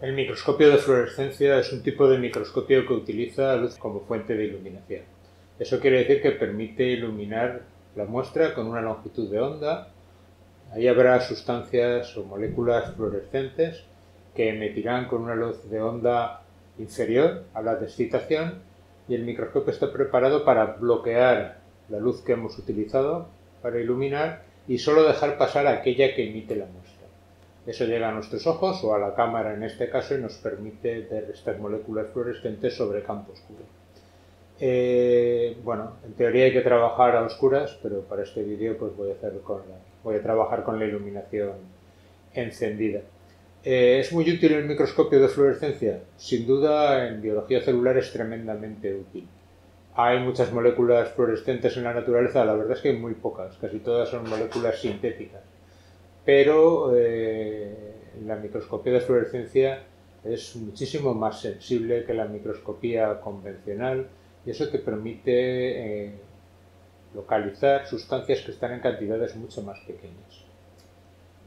El microscopio de fluorescencia es un tipo de microscopio que utiliza luz como fuente de iluminación. Eso quiere decir que permite iluminar la muestra con una longitud de onda. Ahí habrá sustancias o moléculas fluorescentes que emitirán con una luz de onda inferior a la de excitación y el microscopio está preparado para bloquear la luz que hemos utilizado para iluminar y solo dejar pasar aquella que emite la muestra. Eso llega a nuestros ojos o a la cámara en este caso y nos permite ver estas moléculas fluorescentes sobre campo oscuro. Eh, bueno, en teoría hay que trabajar a oscuras, pero para este vídeo pues voy a, voy a trabajar con la iluminación encendida. Eh, ¿Es muy útil el microscopio de fluorescencia? Sin duda en biología celular es tremendamente útil. Hay muchas moléculas fluorescentes en la naturaleza, la verdad es que hay muy pocas, casi todas son moléculas sintéticas. Pero eh, la microscopía de fluorescencia es muchísimo más sensible que la microscopía convencional y eso te permite eh, localizar sustancias que están en cantidades mucho más pequeñas.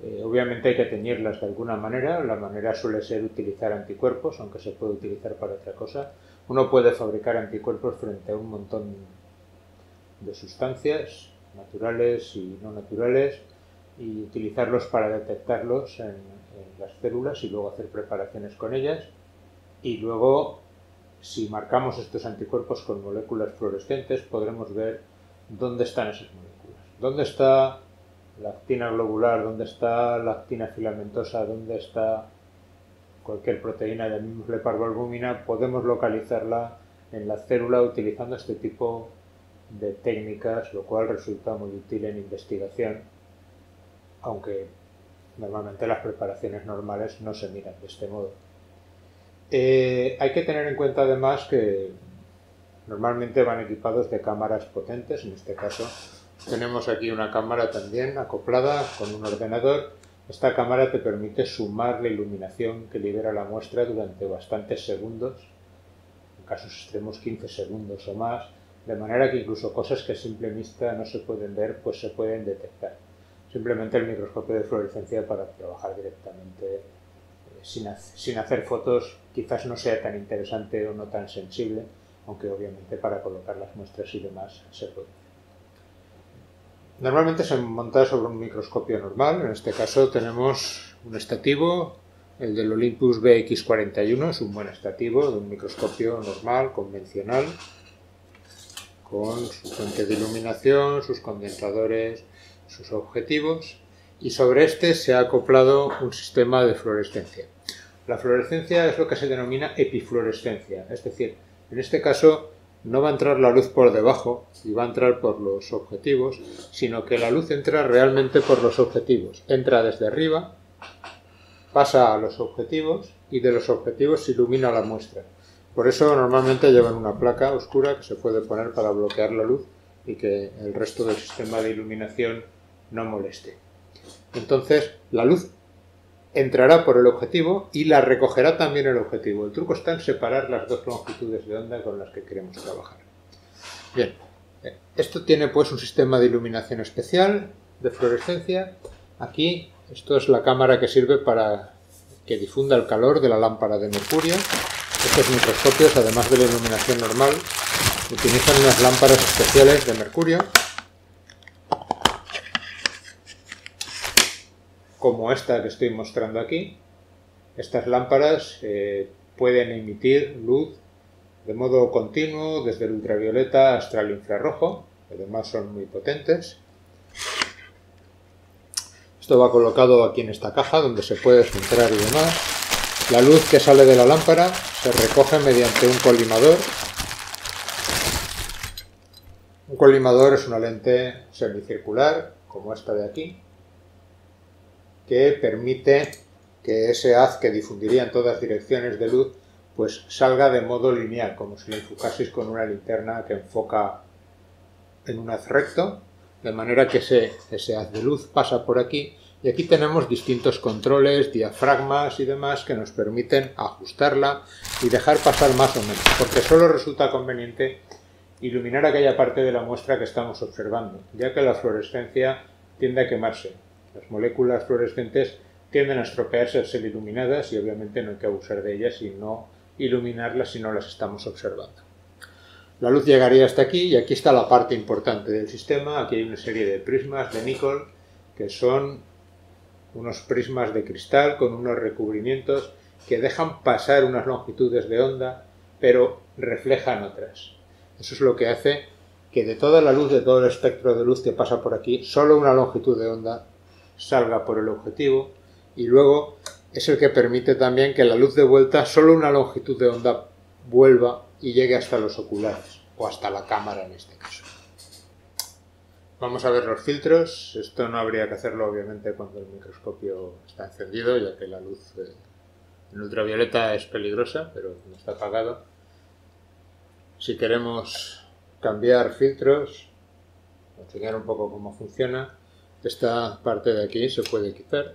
Eh, obviamente hay que teñirlas de alguna manera, la manera suele ser utilizar anticuerpos, aunque se puede utilizar para otra cosa. Uno puede fabricar anticuerpos frente a un montón de sustancias naturales y no naturales y utilizarlos para detectarlos en, las células y luego hacer preparaciones con ellas y luego si marcamos estos anticuerpos con moléculas fluorescentes podremos ver dónde están esas moléculas. ¿Dónde está la actina globular? ¿Dónde está la actina filamentosa? ¿Dónde está cualquier proteína de parvalbúmina? Podemos localizarla en la célula utilizando este tipo de técnicas, lo cual resulta muy útil en investigación, aunque normalmente las preparaciones normales no se miran de este modo. Eh, hay que tener en cuenta además que normalmente van equipados de cámaras potentes, en este caso tenemos aquí una cámara también acoplada con un ordenador. Esta cámara te permite sumar la iluminación que libera la muestra durante bastantes segundos, en casos extremos 15 segundos o más, de manera que incluso cosas que a simple vista no se pueden ver, pues se pueden detectar. Simplemente el microscopio de fluorescencia para trabajar directamente sin, hacer fotos quizás no sea tan interesante o no tan sensible, aunque obviamente para colocar las muestras y demás se puede. Normalmente se monta sobre un microscopio normal, en este caso tenemos un estativo, el del Olympus BX41, es un buen estativo de un microscopio normal, convencional, con su fuente de iluminación, sus condensadores, sus objetivos y sobre este se ha acoplado un sistema de fluorescencia. La fluorescencia es lo que se denomina epifluorescencia, es decir, en este caso no va a entrar la luz por debajo y va a entrar por los objetivos, sino que la luz entra realmente por los objetivos. Entra desde arriba, pasa a los objetivos y de los objetivos se ilumina la muestra. Por eso normalmente llevan una placa oscura que se puede poner para bloquear la luz y que el resto del sistema de iluminación no moleste. Entonces la luz entrará por el objetivo y la recogerá también el objetivo. El truco está en separar las dos longitudes de onda con las que queremos trabajar. Bien, eh, esto tiene pues un sistema de iluminación especial, de fluorescencia. Aquí, esto es la cámara que sirve para que difunda el calor de la lámpara de mercurio. Estos microscopios, además de la iluminación normal, utilizan unas lámparas especiales de mercurio como esta que estoy mostrando aquí. Estas lámparas eh, pueden emitir luz de modo continuo desde el ultravioleta hasta el infrarrojo, además son muy potentes. Esto va colocado aquí en esta caja donde se puede centrar y demás. La luz que sale de la lámpara se recoge mediante un colimador. Un colimador es una lente semicircular, como esta de aquí, que permite que ese haz que difundiría en todas direcciones de luz pues salga de modo lineal, como si lo enfocaseis con una linterna que enfoca en un haz recto, de manera que ese, ese haz de luz pasa por aquí y aquí tenemos distintos controles, diafragmas y demás que nos permiten ajustarla y dejar pasar más o menos, porque solo resulta conveniente iluminar aquella parte de la muestra que estamos observando, ya que la fluorescencia tiende a quemarse. Las moléculas fluorescentes tienden a estropearse al ser iluminadas y obviamente no hay que abusar de ellas y no iluminarlas si no las estamos observando. La luz llegaría hasta aquí y aquí está la parte importante del sistema. Aquí hay una serie de prismas de níquel que son unos prismas de cristal con unos recubrimientos que dejan pasar unas longitudes de onda pero reflejan otras. Eso es lo que hace que de toda la luz, de todo el espectro de luz que pasa por aquí, solo una longitud de onda salga por el objetivo y luego es el que permite también que la luz de vuelta, solo una longitud de onda vuelva y llegue hasta los oculares o hasta la cámara en este caso. Vamos a ver los filtros. Esto no habría que hacerlo obviamente cuando el microscopio está encendido, ya que la luz eh, en ultravioleta es peligrosa, pero no está apagado. Si queremos cambiar filtros, enseñar un poco cómo funciona, esta parte de aquí se puede quitar.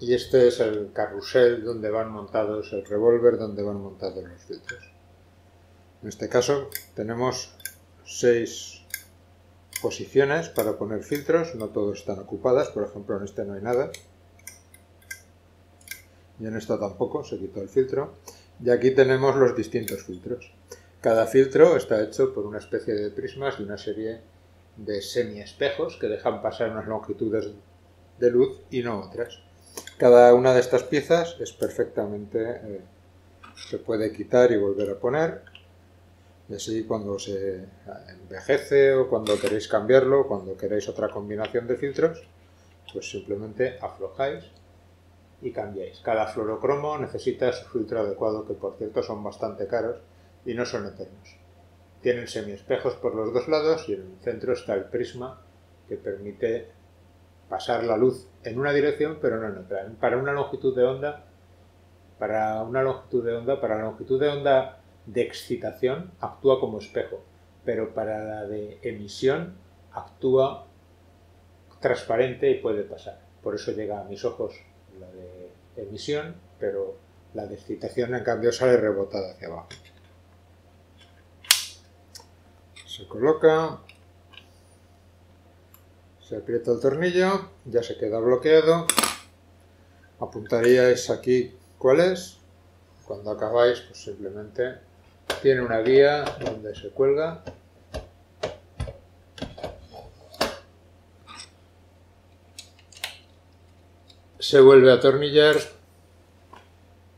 Y este es el carrusel donde van montados, el revólver donde van montados los filtros. En este caso tenemos seis posiciones para poner filtros, no todos están ocupadas, por ejemplo en este no hay nada. Y en esta tampoco, se quitó el filtro. Y aquí tenemos los distintos filtros. Cada filtro está hecho por una especie de prismas y una serie de semiespejos que dejan pasar unas longitudes de luz y no otras. Cada una de estas piezas es perfectamente... Eh, se puede quitar y volver a poner. Y así cuando se envejece o cuando queréis cambiarlo, cuando queréis otra combinación de filtros, pues simplemente aflojáis y cambiáis. Cada fluorocromo necesita su filtro adecuado, que por cierto son bastante caros y no son eternos. Tienen semiespejos por los dos lados y en el centro está el prisma que permite pasar la luz en una dirección pero no en otra. Para una longitud de onda, para una longitud de onda, para la longitud de onda de excitación actúa como espejo, pero para la de emisión actúa transparente y puede pasar. Por eso llega a mis ojos la de emisión, pero la de excitación en cambio sale rebotada hacia abajo. Se coloca se aprieta el tornillo, ya se queda bloqueado. Apuntaríais aquí cuál es. Cuando acabáis, pues simplemente tiene una guía donde se cuelga. Se vuelve a atornillar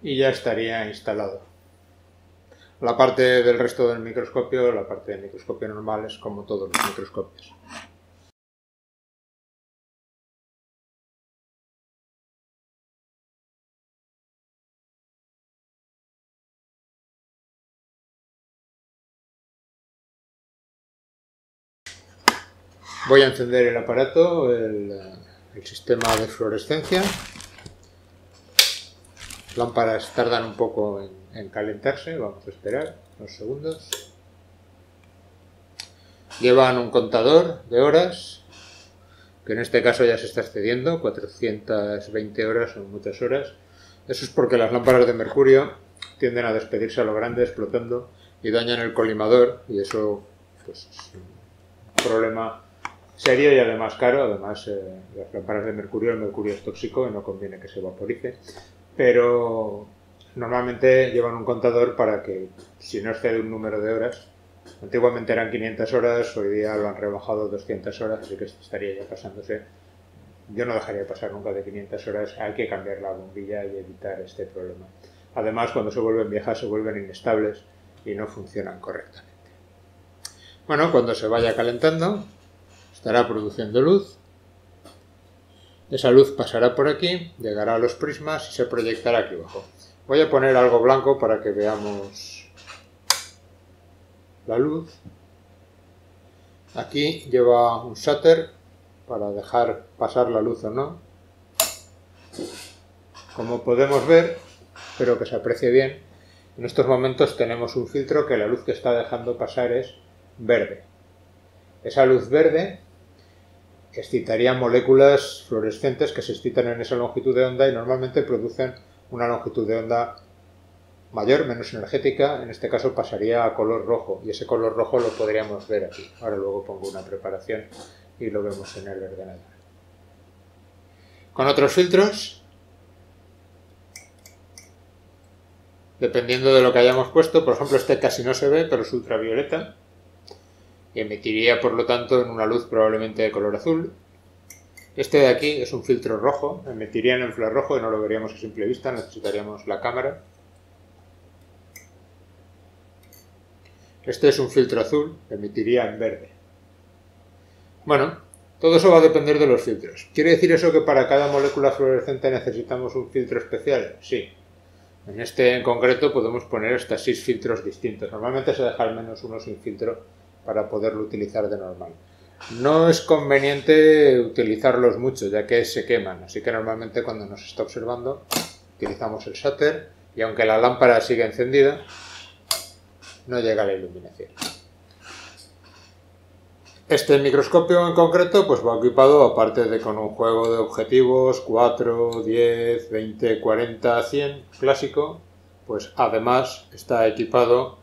y ya estaría instalado. La parte del resto del microscopio, la parte del microscopio normal es como todos los microscopios. Voy a encender el aparato, el, sistema de fluorescencia. Lámparas tardan un poco en, calentarse, vamos a esperar unos segundos. Llevan un contador de horas, que en este caso ya se está excediendo, 420 horas son muchas horas. Eso es porque las lámparas de mercurio tienden a despedirse a lo grande explotando y dañan el colimador y eso pues, es un problema serio y además caro. Además, eh, las lámparas de mercurio, el mercurio es tóxico y no conviene que se vaporice. Pero normalmente llevan un contador para que, si no excede un número de horas, antiguamente eran 500 horas, hoy día lo han rebajado 200 horas, así que estaría ya pasándose. Yo no dejaría pasar nunca de 500 horas, hay que cambiar la bombilla y evitar este problema. Además, cuando se vuelven viejas, se vuelven inestables y no funcionan correctamente. Bueno, cuando se vaya calentando, estará produciendo luz. Esa luz pasará por aquí, llegará a los prismas y se proyectará aquí abajo. Voy a poner algo blanco para que veamos la luz. Aquí lleva un shutter para dejar pasar la luz o no. Como podemos ver, espero que se aprecie bien, en estos momentos tenemos un filtro que la luz que está dejando pasar es verde. Esa luz verde excitaría moléculas fluorescentes que se excitan en esa longitud de onda y normalmente producen una longitud de onda mayor, menos energética, en este caso pasaría a color rojo y ese color rojo lo podríamos ver aquí. Ahora luego pongo una preparación y lo vemos en el ordenador. Con otros filtros, dependiendo de lo que hayamos puesto, por ejemplo este casi no se ve, pero es ultravioleta, emitiría por lo tanto en una luz probablemente de color azul. Este de aquí es un filtro rojo, emitiría en infrarrojo y no lo veríamos a simple vista, necesitaríamos la cámara. Este es un filtro azul, emitiría en verde. Bueno, todo eso va a depender de los filtros. ¿Quiere decir eso que para cada molécula fluorescente necesitamos un filtro especial? Sí. En este en concreto podemos poner hasta seis filtros distintos. Normalmente se deja al menos uno sin filtro para poderlo utilizar de normal. No es conveniente utilizarlos mucho ya que se queman, así que normalmente cuando nos está observando utilizamos el shutter y aunque la lámpara sigue encendida, no llega la iluminación. Este microscopio en concreto pues va equipado, aparte de con un juego de objetivos 4, 10, 20, 40, 100 clásico, pues además está equipado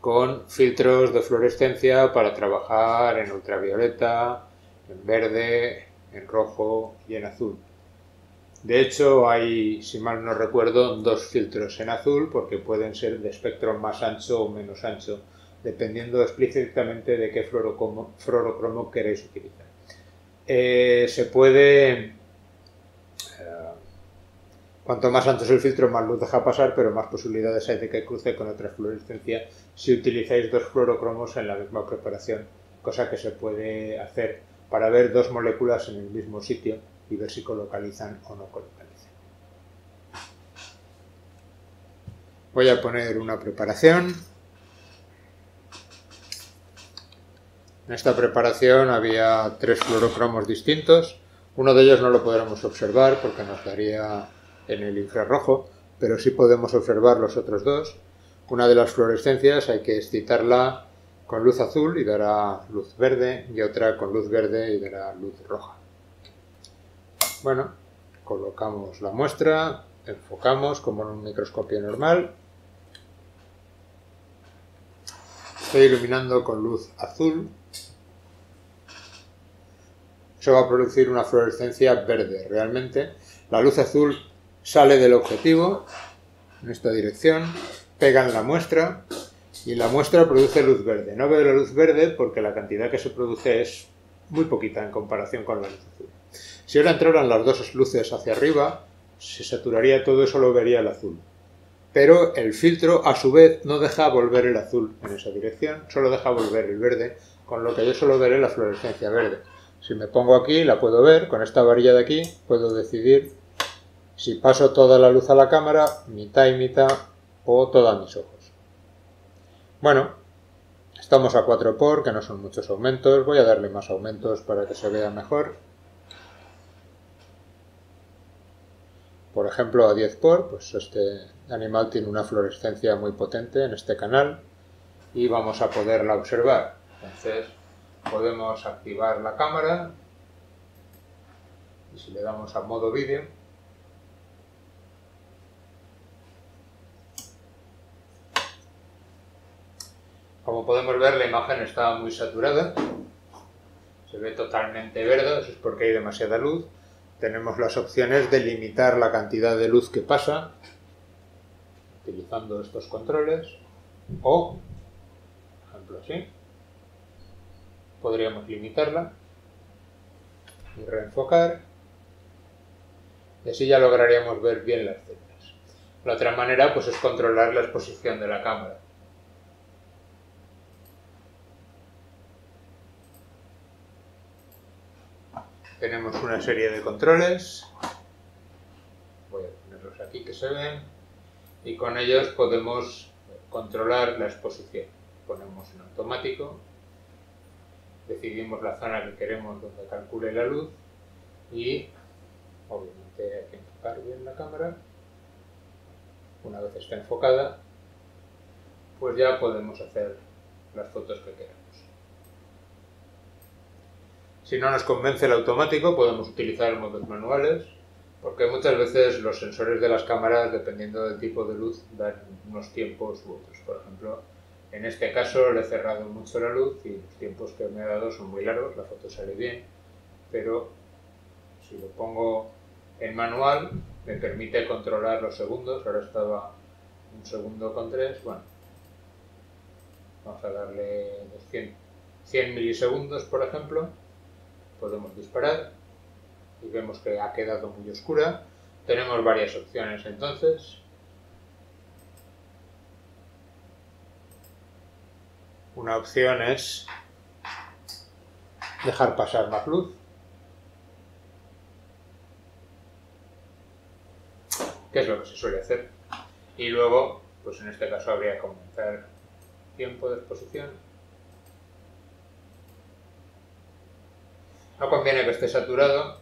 con filtros de fluorescencia para trabajar en ultravioleta, en verde, en rojo y en azul. De hecho, hay, si mal no recuerdo, dos filtros en azul porque pueden ser de espectro más ancho o menos ancho, dependiendo explícitamente de qué fluorocromo, queréis utilizar. Eh, se puede, cuanto más ancho es el filtro, más luz deja pasar, pero más posibilidades hay de que cruce con otra fluorescencia si utilizáis dos fluorocromos en la misma preparación, cosa que se puede hacer para ver dos moléculas en el mismo sitio y ver si colocalizan o no colocalizan. Voy a poner una preparación. En esta preparación había tres fluorocromos distintos. Uno de ellos no lo podremos observar porque nos daría en el infrarrojo, pero sí podemos observar los otros dos. Una de las fluorescencias hay que excitarla con luz azul y dará luz verde y otra con luz verde y dará luz roja. Bueno, colocamos la muestra, enfocamos como en un microscopio normal. Estoy iluminando con luz azul. Eso va a producir una fluorescencia verde. Realmente la luz azul sale del objetivo en esta dirección, pega en la muestra y la muestra produce luz verde. No veo la luz verde porque la cantidad que se produce es muy poquita en comparación con la luz azul. Si ahora entraran las dos luces hacia arriba, se saturaría todo y solo vería el azul. Pero el filtro, a su vez, no deja volver el azul en esa dirección, solo deja volver el verde, con lo que yo solo veré la fluorescencia verde. Si me pongo aquí, la puedo ver, con esta varilla de aquí, puedo decidir si paso toda la luz a la cámara, mitad y mitad, o todos mis ojos. Bueno, estamos a 4 por, que no son muchos aumentos, voy a darle más aumentos para que se vea mejor. por ejemplo a 10 por, pues este animal tiene una fluorescencia muy potente en este canal y vamos a poderla observar. Entonces podemos activar la cámara y si le damos a modo vídeo como podemos ver la imagen está muy saturada se ve totalmente verde, eso es porque hay demasiada luz tenemos las opciones de limitar la cantidad de luz que pasa utilizando estos controles o, por ejemplo así, podríamos limitarla y reenfocar y así ya lograríamos ver bien las celdas. La otra manera pues es controlar la exposición de la cámara. Tenemos una serie de controles. Voy a ponerlos aquí que se ven. Y con ellos podemos controlar la exposición. Ponemos en automático. Decidimos la zona que queremos donde calcule la luz. Y obviamente hay que enfocar bien la cámara. Una vez está enfocada pues ya podemos hacer las fotos que queramos si no nos convence el automático, podemos utilizar modos manuales, porque muchas veces los sensores de las cámaras, dependiendo del tipo de luz, dan unos tiempos u otros. Por ejemplo, En este caso le he cerrado mucho la luz y los tiempos que me ha dado son muy largos, la foto sale bien, pero si lo pongo en manual me permite controlar los segundos, ahora estaba un segundo con tres, bueno, vamos a darle 100, 100 milisegundos por ejemplo, podemos disparar y vemos que ha quedado muy oscura. Tenemos varias opciones entonces. Una opción es dejar pasar más luz. Que es lo que se suele hacer. Y luego, pues en este caso habría que aumentar tiempo de exposición. No conviene que esté saturado,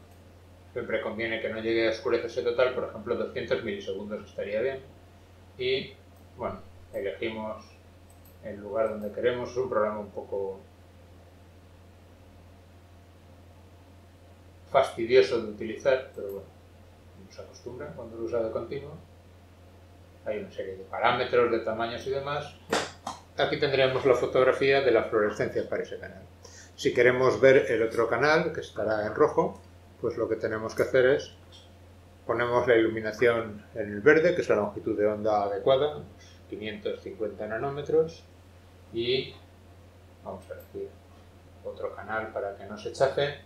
siempre conviene que no llegue a oscurecerse total, por ejemplo 200 milisegundos estaría bien. Y bueno, elegimos el lugar donde queremos, es un programa un poco fastidioso de utilizar, pero bueno, no se acostumbra cuando lo usa de continuo. Hay una serie de parámetros, de tamaños y demás. Aquí tendríamos la fotografía de la fluorescencia para ese canal. Si queremos ver el otro canal, que estará en rojo, pues lo que tenemos que hacer es ponemos la iluminación en el verde, que es la longitud de onda adecuada, 550 nanómetros, y vamos a elegir otro canal para que no se chafe.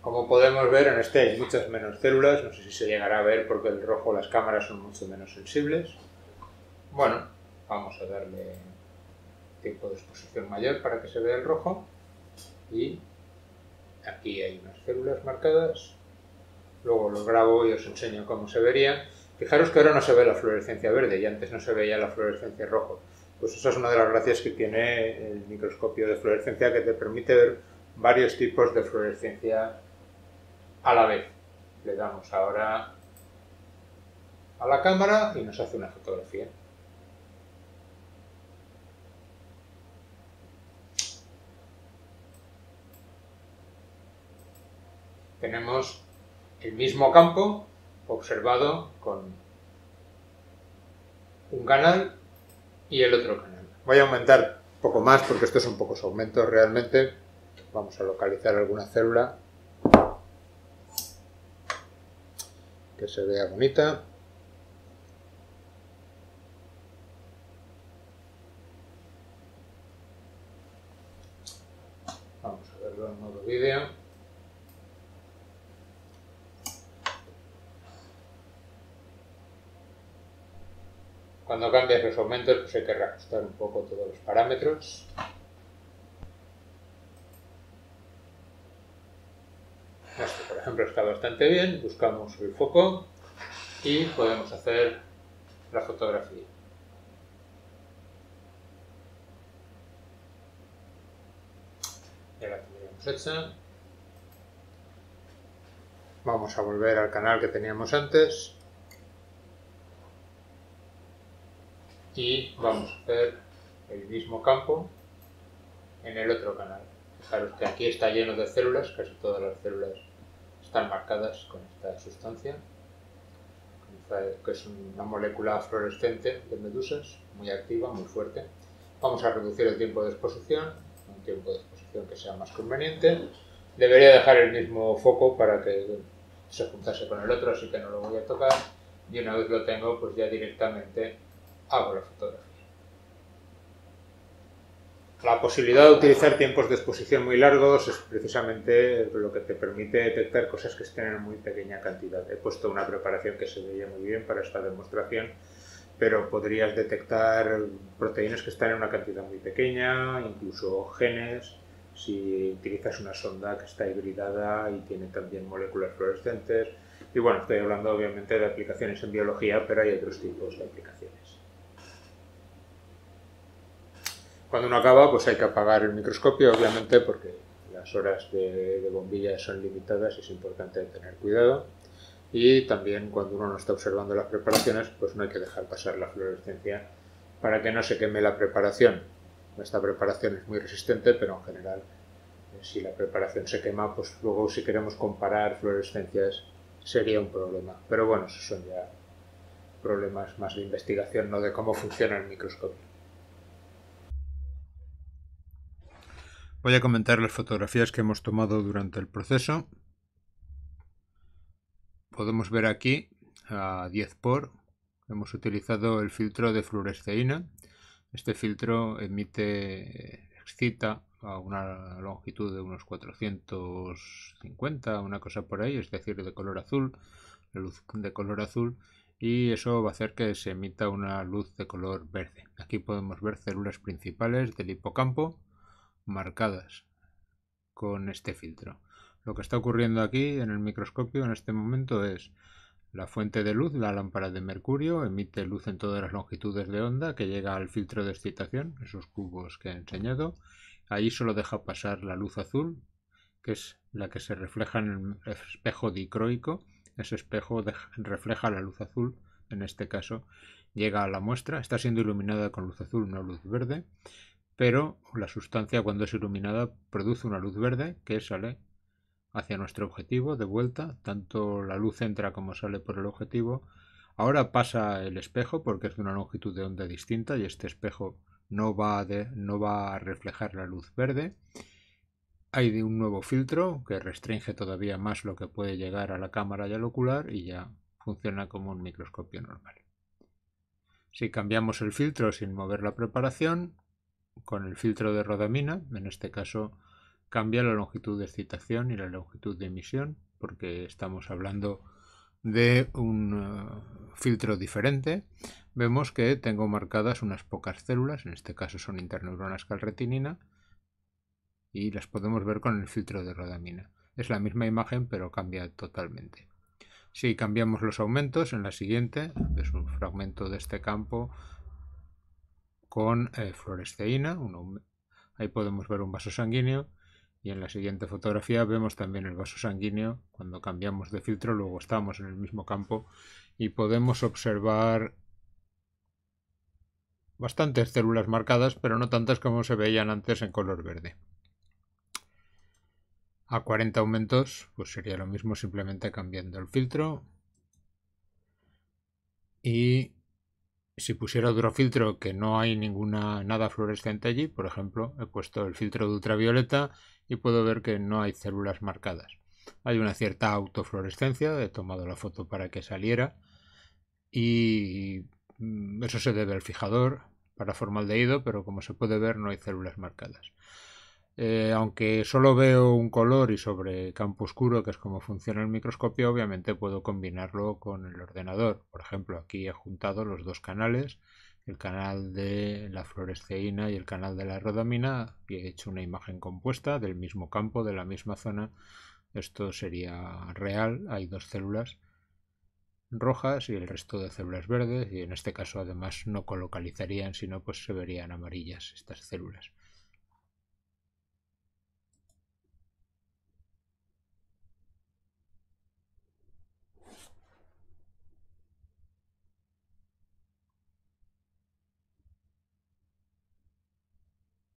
Como podemos ver, en este hay muchas menos células, no sé si se llegará a ver porque el rojo las cámaras son mucho menos sensibles. Bueno, vamos a darle tiempo de exposición mayor para que se vea el rojo y aquí hay unas células marcadas, luego lo grabo y os enseño cómo se vería. Fijaros que ahora no se ve la fluorescencia verde y antes no se veía la fluorescencia rojo. Pues esa es una de las gracias que tiene el microscopio de fluorescencia que te permite ver varios tipos de fluorescencia a la vez. Le damos ahora a la cámara y nos hace una fotografía. Tenemos el mismo campo observado con un canal y el otro canal. Voy a aumentar un poco más porque estos son pocos aumentos realmente. Vamos a localizar alguna célula que se vea bonita. Vamos a verlo en modo vídeo. Cuando cambias los aumentos, pues hay que reajustar un poco todos los parámetros. Por ejemplo, está bastante bien. Buscamos el foco y podemos hacer la fotografía. Ya la tendríamos hecha. Vamos a volver al canal que teníamos antes. Y vamos a hacer el mismo campo en el otro canal. Fijaros que aquí está lleno de células, casi todas las células están marcadas con esta sustancia, que es una molécula fluorescente de medusas, muy activa, muy fuerte. Vamos a reducir el tiempo de exposición, un tiempo de exposición que sea más conveniente. Debería dejar el mismo foco para que se juntase con el otro, así que no lo voy a tocar. Y una vez lo tengo, pues ya directamente hago la fotografía. La posibilidad de utilizar tiempos de exposición muy largos es precisamente lo que te permite detectar cosas que estén en muy pequeña cantidad. He puesto una preparación que se veía muy bien para esta demostración, pero podrías detectar proteínas que están en una cantidad muy pequeña, incluso genes, si utilizas una sonda que está hibridada y tiene también moléculas fluorescentes. Y bueno, estoy hablando obviamente de aplicaciones en biología, pero hay otros tipos de aplicaciones. Cuando uno acaba, pues hay que apagar el microscopio, obviamente, porque las horas de, bombilla son limitadas y es importante tener cuidado. Y también cuando uno no está observando las preparaciones, pues no hay que dejar pasar la fluorescencia para que no se queme la preparación. Esta preparación es muy resistente, pero en general, eh, si la preparación se quema, pues luego si queremos comparar fluorescencias sería un problema. Pero bueno, esos son ya problemas más de investigación, no de cómo funciona el microscopio. Voy a comentar las fotografías que hemos tomado durante el proceso. Podemos ver aquí a 10 por hemos utilizado el filtro de fluoresceína. Este filtro emite, excita a una longitud de unos 450, una cosa por ahí, es decir, de color azul, la luz de color azul, y eso va a hacer que se emita una luz de color verde. Aquí podemos ver células principales del hipocampo marcadas con este filtro. Lo que está ocurriendo aquí en el microscopio en este momento es la fuente de luz, la lámpara de mercurio, emite luz en todas las longitudes de onda que llega al filtro de excitación, esos cubos que he enseñado. Ahí solo deja pasar la luz azul, que es la que se refleja en el espejo dicroico. Ese espejo refleja la luz azul, en este caso llega a la muestra, está siendo iluminada con luz azul, no luz verde, pero la sustancia cuando es iluminada produce una luz verde que sale hacia nuestro objetivo de vuelta, tanto la luz entra como sale por el objetivo. Ahora pasa el espejo porque es de una longitud de onda distinta y este espejo no va, a reflejar la luz verde. Hay un nuevo filtro que restringe todavía más lo que puede llegar a la cámara y al ocular y ya funciona como un microscopio normal. Si cambiamos el filtro sin mover la preparación, con el filtro de rodamina, en este caso cambia la longitud de excitación y la longitud de emisión, porque estamos hablando de un eh, filtro diferente, vemos que tengo marcadas unas pocas células, en este caso son interneuronas calretinina, y las podemos ver con el filtro de rodamina. Es la misma imagen, pero cambia totalmente. Si cambiamos los aumentos, en la siguiente es un fragmento de este campo con eh, fluoresceína, ahí podemos ver un vaso sanguíneo y en la siguiente fotografía vemos también el vaso sanguíneo. Cuando cambiamos de filtro luego estamos en el mismo campo y podemos observar bastantes células marcadas, pero no tantas como se veían antes en color verde. A 40 aumentos, pues sería lo mismo simplemente cambiando el filtro. Y si pusiera otro filtro que no hay ninguna nada fluorescente allí, por ejemplo, he puesto el filtro de ultravioleta y puedo ver que no hay células marcadas. Hay una cierta autofluorescencia, he tomado la foto para que saliera y mm, eso se debe al fijador para formaldehído, pero como se puede ver no hay células marcadas. Eh, aunque solo veo un color y sobre campo oscuro, que es como funciona el microscopio, obviamente puedo combinarlo con el ordenador. Por ejemplo, aquí he juntado los dos canales, el canal de la fluoresceína y el canal de la rodamina, y he hecho una imagen compuesta del mismo campo, de la misma zona. Esto sería real, hay dos células rojas y el resto de células verdes, y en este caso además no colocalizarían, sino pues se verían amarillas estas células.